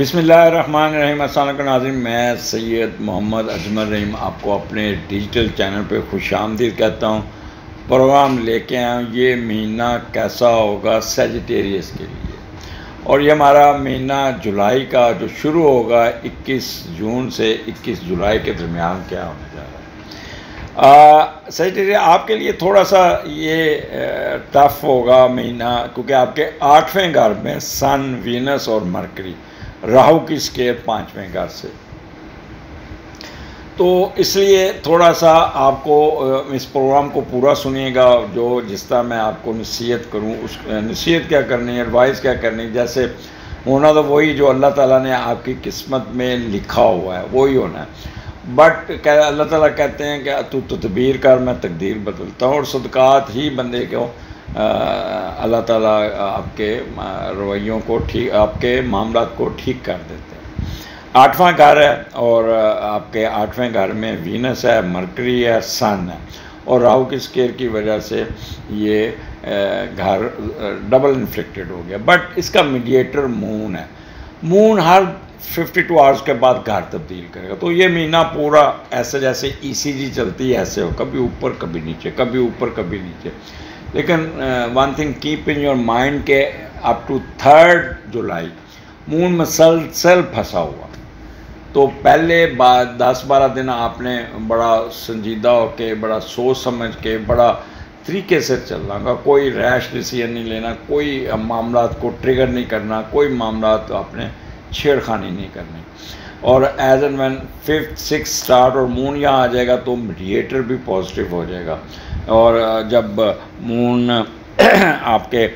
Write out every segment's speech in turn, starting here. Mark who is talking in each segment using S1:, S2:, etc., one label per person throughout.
S1: بسم اللہ الرحمن الرحیم، السلام علیکم ناظرین، میں سید محمد اجمل رحیم آپ کو اپنے ڈیجیٹل چینل پہ خوش آمدید کہتا ہوں۔ پروگرام لے کے آیا ہوں یہ مہینہ کیسا ہوگا سیجیٹیریس کے لیے؟ اور یہ ہمارا مہینہ جولائی کا جو شروع ہوگا، اکیس جون سے اکیس جولائی کے درمیان کیا ہونے جا رہا ہے۔ سیجیٹیریس آپ کے لیے تھوڑا سا یہ ٹف ہوگا مہینہ، کیونکہ آپ کے آٹھویں گھر میں سن وینس اور مرکری راہو کی سکیئر پانچویں گھر سے۔ تو اس لیے تھوڑا سا آپ کو اس پروگرام کو پورا سنیے گا، جو جس طرح میں آپ کو نصیحت کروں، اس نصیحت کیا کرنی ہے ایڈوائز کیا کرنی ہے جیسے ہونا تو وہی جو اللہ تعالیٰ نے آپ کی قسمت میں لکھا ہوا ہے، وہی ہونا ہے۔ بٹ اللہ تعالیٰ کہتے ہیں کہ تو تدبیر کر، میں تقدیر بدلتا ہوں اور صدقات ہی بندے کو اللہ تعالیٰ آپ کے رویوں کو ٹھیک، آپ کے معاملات کو ٹھیک کر دیتے ہیں۔ آٹھواں گھر ہے اور آپ کے آٹھویں گھر میں وینس ہے، مرکری ہے، سن ہے۔ اور راہو کی اسکیئر کی وجہ سے یہ گھر ڈبل انفلیکٹڈ ہو گیا۔ بٹ اس کا میڈیٹر مون ہے۔ مون ہر ففٹی ٹو آورس کے بعد گھر تبدیل کرے گا۔ تو یہ مہینہ پورا ایسے جیسے ای سی جی چلتی ہے، ایسے ہو، کبھی اوپر، کبھی نیچے، کبھی اوپر، کبھی نیچے۔ لیکن one thing keep in your mind کہ اپ ٹو تھرڈ جولائی مون مسلسل پھنسا ہوا۔ تو پہلے بعد دس بارہ دن آپ نے بڑا سنجیدہ ہو کے، بڑا سوچ سمجھ کے، بڑا طریقے سے چلنا۔ گا کوئی ریش ڈیسیجن نہیں لینا، کوئی معاملات کو ٹریگر نہیں کرنا، کوئی معاملات آپ نے چھیڑ خانی نہیں کرنی۔ اور as and when fifth six start اور مون یہاں آ جائے گا تو میڈیٹر بھی پازیٹیو ہو جائے گا۔ اور جب مون آپ کے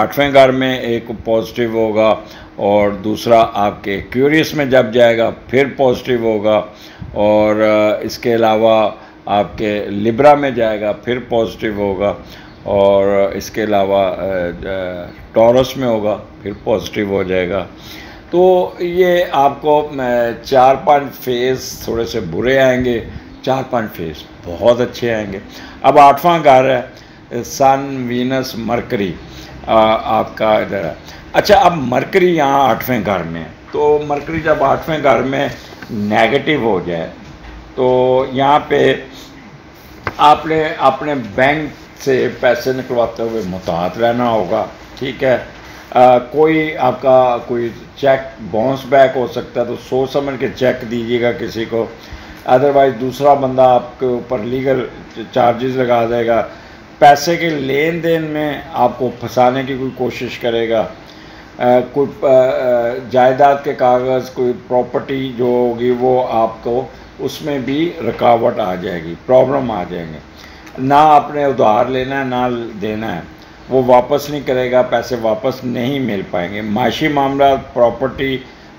S1: آٹھویں گھر میں ایک پازیٹیو ہوگا اور دوسرا آپ کے کیوریس میں جب جائے گا پھر پازیٹیو ہوگا اور اس کے علاوہ آپ کے لبرا میں جائے گا پھر پازیٹیو ہوگا اور اس کے علاوہ ٹورس میں ہوگا پھر پازیٹیو ہو جائے گا۔ تو یہ آپ کو چار پانچ فیز تھوڑے سے برے آئیں گے، چار پانچ فیز بہت اچھے آئیں گے۔ اب آٹھواں گھر ہے، سن وینس مرکری آپ کا ادھر ہے۔ اچھا اب مرکری یہاں آٹھویں گھر میں تو مرکری جب آٹھویں گھر میں نیگیٹو ہو جائے، تو یہاں پہ آپ نے اپنے بینک سے پیسے نکلواتے ہوئے متحد رہنا ہوگا، ٹھیک ہے؟ کوئی آپ کا کوئی چیک باؤنس بیک ہو سکتا ہے تو سوچ سمجھ کے چیک دیجیے گا کسی کو۔ ادروائز دوسرا بندہ آپ کے اوپر لیگل چارجز لگا دے گا۔ پیسے کے لین دین میں آپ کو پھنسانے کی کوئی کوشش کرے گا۔ کوئی جائیداد کے کاغذ، کوئی پراپرٹی جو ہوگی وہ آپ کو اس میں بھی رکاوٹ آ جائے گی پرابلم آ جائیں گے۔ نہ آپ نے ادھار لینا ہے، نہ دینا ہے۔ وہ واپس نہیں کرے گا، پیسے واپس نہیں مل پائیں گے۔ معاشی معاملات پراپرٹی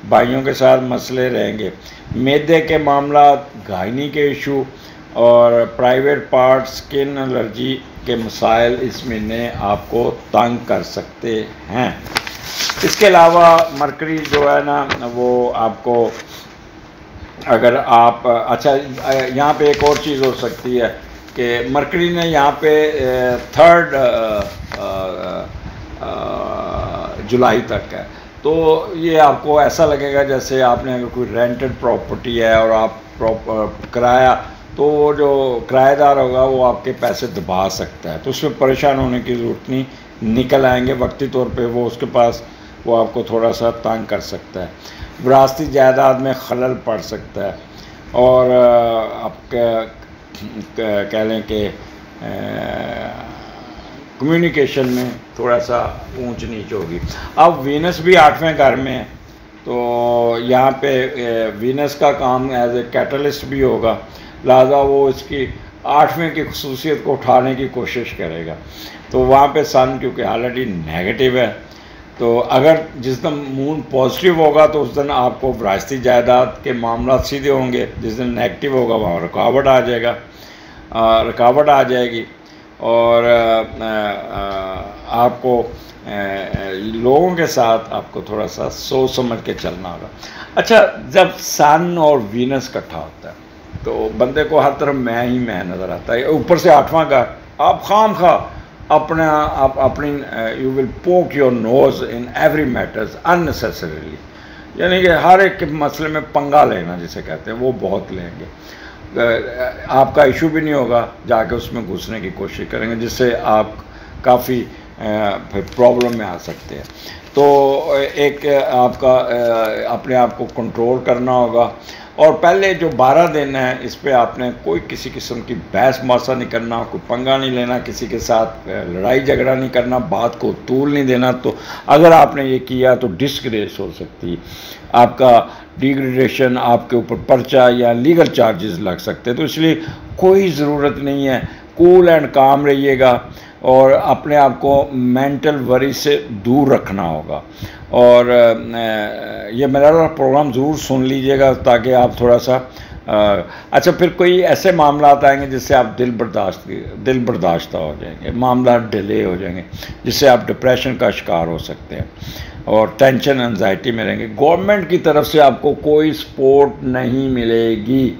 S1: بھائیوں کے ساتھ مسئلے رہیں گے۔ میدے کے معاملات گائنی کے ایشو اور پرائیویٹ پارٹ سکن الرجی کے مسائل اس مہینے آپ کو تنگ کر سکتے ہیں۔ اس کے علاوہ مرکری جو ہے نا، وہ آپ کو اگر آپ اچھا یہاں پہ ایک اور چیز ہو سکتی ہے کہ مرکری نے یہاں پہ تھرڈ جولائی تک ہے۔ تو یہ آپ کو ایسا لگے گا جیسے آپ نے اگر کوئی رینٹڈ پراپرٹی ہے اور آپ کرایہ، تو وہ جو کرایہ دار ہوگا وہ آپ کے پیسے دبا سکتا ہے۔ تو اس میں پریشان ہونے کی ضرورت نہیں، نکل آئیں گے۔ وقتی طور پہ وہ اس کے پاس وہ آپ کو تھوڑا سا تنگ کر سکتا ہے۔ وراثتی جائیداد میں خلل پڑ سکتا ہے۔ اور آپ کہہ لیں کہ کمیونیکیشن میں تھوڑا سا اونچ نیچ ہوگی۔ اب وینس بھی آٹھویں گھر میں ہے تو یہاں پہ وینس کا کام ایز اے کیٹلسٹ بھی ہوگا۔ لہٰذا وہ اس کی آٹھویں کی خصوصیت کو اٹھانے کی کوشش کرے گا۔ تو وہاں پہ سن، کیونکہ آلریڈی نیگیٹو ہے، تو اگر جس دن مون پازیٹیو ہوگا، تو اس دن آپ کو وراثتی جائیداد کے معاملات سیدھے ہوں گے۔ جس دن نیگیٹو ہوگا، وہاں رکاوٹ آ جائے گا۔ رکاوٹ آ جائے گی۔ اور آپ کو لوگوں کے ساتھ آپ کو تھوڑا سا سوچ سمجھ کے چلنا ہوگا۔ اچھا جب سن اور وینس کٹھا ہوتا ہے، تو بندے کو ہر طرف میں ہی میں نظر آتا ہے۔ اوپر سے آٹھواں کا آپ خام خواہ اپنا، آپ اپنی you will poke your nose in every matters unnecessarily یعنی کہ ہر ایک مسئلے میں پنگا لینا جسے کہتے ہیں، وہ بہت لیں گے۔ آپ کا ایشو بھی نہیں ہوگا جا کے اس میں گھسنے کی کوشش کریں گے، جس سے آپ کافی پھر پرابلم میں آ سکتے ہیں۔ تو ایک آپ کا اپنے آپ کو کنٹرول کرنا ہوگا۔ اور پہلے جو بارہ دن ہیں، اس پہ آپ نے کوئی کسی قسم کی بحث، ماسا نہیں کرنا، کوئی پنگا نہیں لینا، کسی کے ساتھ لڑائی جھگڑا نہیں کرنا، بات کو طول نہیں دینا۔ تو اگر آپ نے یہ کیا تو ڈسکریس ہو سکتی۔ آپ کا ڈیگریڈیشن آپ کے اوپر پرچہ یا لیگل چارجز لگ سکتے۔ تو اس لیے کوئی ضرورت نہیں ہے۔ کول اینڈ کام رہیے گا۔ اور اپنے آپ کو مینٹل وری سے دور رکھنا ہوگا۔ اور یہ میرا پروگرام ضرور سن لیجیے گا تاکہ آپ تھوڑا سا اچھا پھر کوئی ایسے معاملات آئیں گے جس سے آپ دل برداشت، دل برداشتہ ہو جائیں گے، معاملات ڈیلے ہو جائیں گے، جس سے آپ ڈپریشن کا شکار ہو سکتے ہیں اور ٹینشن انزائٹی میں رہیں گے۔ گورنمنٹ کی طرف سے آپ کو کوئی سپورٹ نہیں ملے گی۔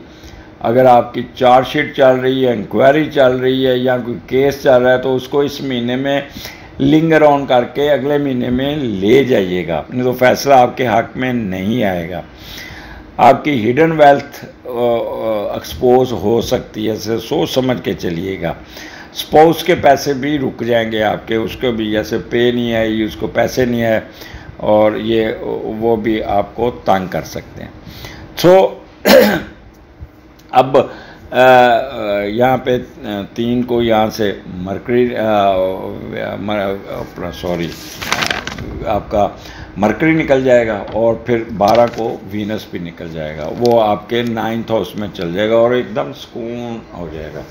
S1: اگر آپ کی چارج شیٹ چل رہی ہے، انکوائری چل رہی ہے یا کوئی کیس چل رہا ہے، تو اس کو اس مہینے میں لنگر آن کر کے اگلے مہینے میں لے جائیے گا۔ نہیں تو فیصلہ آپ کے حق میں نہیں آئے گا۔ آپ کی ہڈن ویلتھ ایکسپوز ہو سکتی ہے۔ سوچ سمجھ کے چلیے گا۔ سپوز کے پیسے بھی رک جائیں گے آپ کے۔ اس کو بھی جیسے پے نہیں آئی، اس کو پیسے نہیں آئے اور یہ وہ بھی آپ کو تنگ کر سکتے ہیں۔ سو اب یہاں پہ تین کو یہاں سے مرکری سوری، آپ کا مرکری نکل جائے گا اور پھر بارہ کو وینس بھی نکل جائے گا۔ وہ آپ کے نائنتھ ہاؤس میں چل جائے گا اور ایک دم سکون ہو جائے گا۔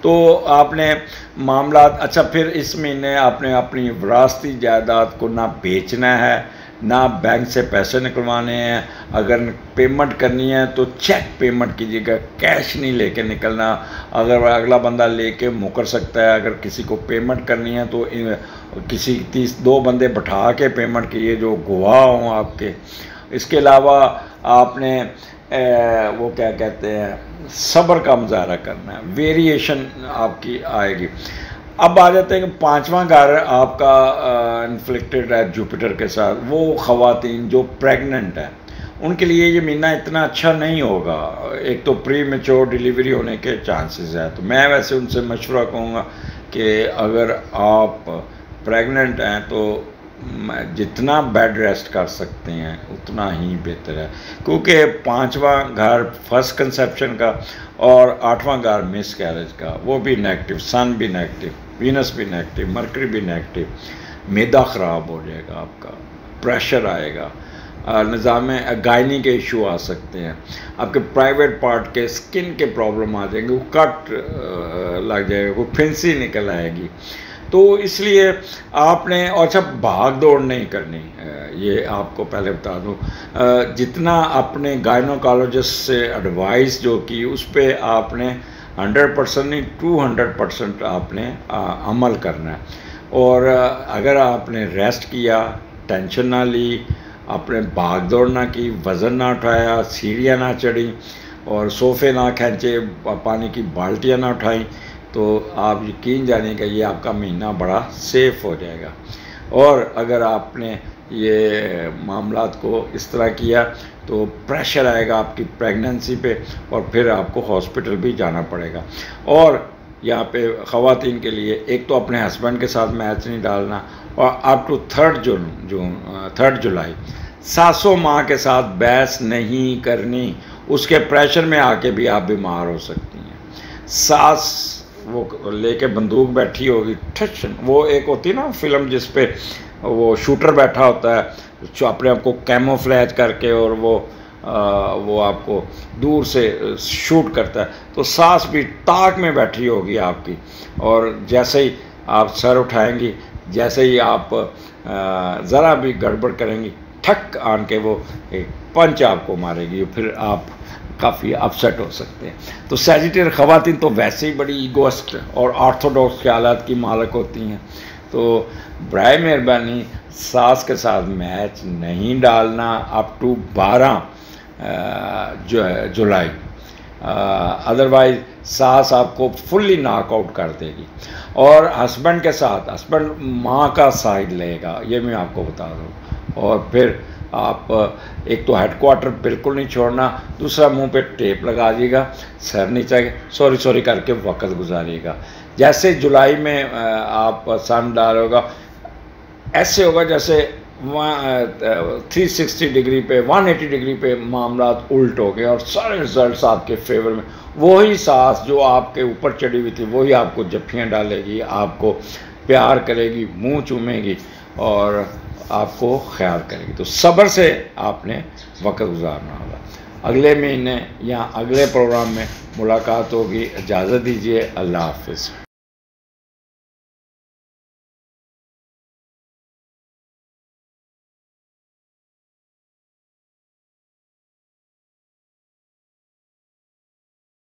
S1: تو آپ نے معاملات اچھا پھر اس مہینے آپ نے اپنی وراثتی جائیداد کو نہ بیچنا ہے۔ نہ بینک سے پیسے نکلوانے ہیں۔ اگر پیمنٹ کرنی ہے تو چیک پیمنٹ کیجیے گا کیش نہیں لے کے نکلنا۔ اگر اگلا بندہ لے کے مکر سکتا ہے، اگر کسی کو پیمنٹ کرنی ہے تو کسی تیس دو بندے بٹھا کے پیمنٹ کیجیے جو گواہ ہوں آپ کے۔ اس کے علاوہ آپ نے وہ کیا کہتے ہیں، صبر کا مظاہرہ کرنا ہے۔ ویریشن آپ کی آئے گی۔ اب آ جاتے ہیں کہ پانچواں گھر آپ کا انفلیکٹڈ ہے جوپیٹر کے ساتھ، وہ خواتین جو پریگننٹ ہیں، ان کے لیے یہ مہینہ اتنا اچھا نہیں ہوگا۔ ایک تو پری میچور ڈیلیوری ہونے کے چانسز ہیں۔ تو میں ویسے ان سے مشورہ کہوں گا کہ اگر آپ پریگننٹ ہیں تو جتنا بیڈ ریسٹ کر سکتے ہیں، اتنا ہی بہتر ہے۔ کیونکہ پانچواں گھر فرسٹ کنسیپشن کا اور آٹھواں گھر مس کیریج کا، وہ بھی نیگٹیو سن بھی نیگٹیو وینس بھی نیگٹیو مرکری بھی نیگٹیو میدا خراب ہو جائے گا آپ کا پریشر آئے گا نظام گائنی کے ایشو آ سکتے ہیں۔ آپ کے پرائیویٹ پارٹ کے سکن کے پرابلم آ جائیں گے، وہ کٹ لگ جائے گا کوئی پھنسی نکل آئے گی۔ تو اس لیے آپ نے اچھا بھاگ دوڑ نہیں کرنی یہ آپ کو پہلے بتا دوں۔ جتنا اپنے گائنوکالوجسٹ سے ایڈوائس جو کی، اس پہ آپ نے ہنڈریڈ پرسنٹ نہیں، ٹو ہنڈریڈ پرسنٹ آپ نے عمل کرنا ہے۔ اور اگر آپ نے ریسٹ کیا، ٹینشن نہ لی اپنے بھاگ دوڑ نہ کی، وزن نہ اٹھایا، سیڑھیاں نہ چڑھی اور صوفے نہ کھینچے، پانی کی بالٹیاں نہ اٹھائیں، تو آپ یقین جانیں کہ یہ آپ کا مہینہ بڑا سیف ہو جائے گا۔ اور اگر آپ نے یہ معاملات کو اس طرح کیا تو پریشر آئے گا آپ کی پریگننسی پہ اور پھر آپ کو ہاسپٹل بھی جانا پڑے گا۔ اور یہاں پہ خواتین کے لیے ایک تو اپنے ہسبینڈ کے ساتھ میچ نہیں ڈالنا اور up to third June June third July ساسو ماہ کے ساتھ بحث نہیں کرنی، اس کے پریشر میں آ کے بھی آپ بیمار ہو سکتی ہیں۔ ساس وہ لے کے بندوق بیٹھی ہوگی، ٹھچ، وہ ایک ہوتی نا فلم جس پہ وہ شوٹر بیٹھا ہوتا ہے، جو اپنے آپ کو کیمو فلیج کر کے اور وہ وہ آپ کو دور سے شوٹ کرتا ہے۔ تو سانس بھی تاک میں بیٹھی ہوگی آپ کی۔ اور جیسے ہی آپ سر اٹھائیں گی، جیسے ہی آپ ذرا بھی گڑبڑ کریں گی، ٹھک آن کے وہ ایک پنچ آپ کو مارے گی، پھر آپ کافی اپسٹ ہو سکتے ہیں۔ تو سیجیٹیئر خواتین تو ویسے ہی بڑی ایگوسٹ اور آرتھوڈاکس خیالات کی مالک ہوتی ہیں۔ تو برائے مہربانی ساس کے ساتھ میچ نہیں ڈالنا اپ ٹو بارہ جو ہے، جولائی۔ ادروائز ساس آپ کو فلی ناک آؤٹ کر دے گی۔ اور ہسبینڈ کے ساتھ ہسبینڈ ماں کا سائڈ لے گا، یہ میں آپ کو بتا دوں۔ اور پھر آپ، ایک تو ہیڈ کوارٹر بالکل نہیں چھوڑنا، دوسرا منہ پہ ٹیپ لگا دیے گا، سر نہیں چاہیے سوری سوری، کر کے وقت گزاریے گا۔ جیسے جولائی میں آپ سن ڈال ہوگا، ایسے ہوگا جیسے تھری سکسٹی ڈگری پہ ون ایٹی ڈگری پہ معاملات الٹ ہو گئے اور سارے رزلٹس آپ کے فیور میں۔ وہی سانس جو آپ کے اوپر چڑھی ہوئی تھی، وہی آپ کو جفیاں ڈالے گی، آپ کو پیار کرے گی، منہ چومے گی اور آپ کو خیال کرے گی۔ تو صبر سے آپ نے وقت گزارنا ہوگا۔ اگلے مہینے یا اگلے پروگرام میں ملاقات ہوگی۔ اجازت دیجیے اللہ حافظ۔